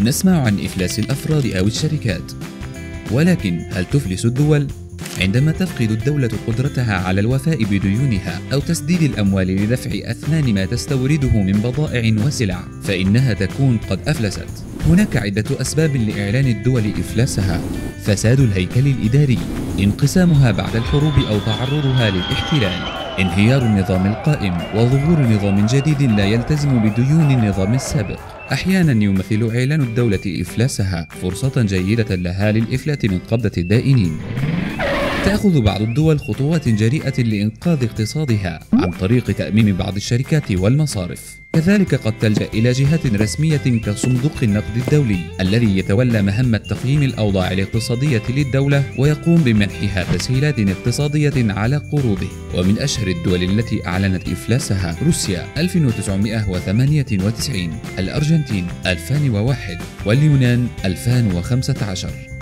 نسمع عن إفلاس الأفراد أو الشركات. ولكن هل تفلس الدول؟ عندما تفقد الدولة قدرتها على الوفاء بديونها أو تسديد الأموال لدفع أثمان ما تستورده من بضائع وسلع فإنها تكون قد أفلست. هناك عدة أسباب لإعلان الدول إفلاسها. فساد الهيكل الإداري انقسامها بعد الحروب أو تعرضها للاحتلال. انهيار النظام القائم وظهور نظام جديد لا يلتزم بديون النظام السابق. أحيانا يمثل إعلان الدولة إفلاسها فرصة جيدة لها للإفلات من قبضة الدائنين. تأخذ بعض الدول خطوات جريئة لإنقاذ اقتصادها عن طريق تأميم بعض الشركات والمصارف. كذلك قد تلجأ إلى جهات رسمية كصندوق النقد الدولي الذي يتولى مهمة تقييم الأوضاع الاقتصادية للدولة ويقوم بمنحها تسهيلات اقتصادية على قروضه. ومن أشهر الدول التي أعلنت إفلاسها روسيا 1998 الأرجنتين 2001 واليونان 2015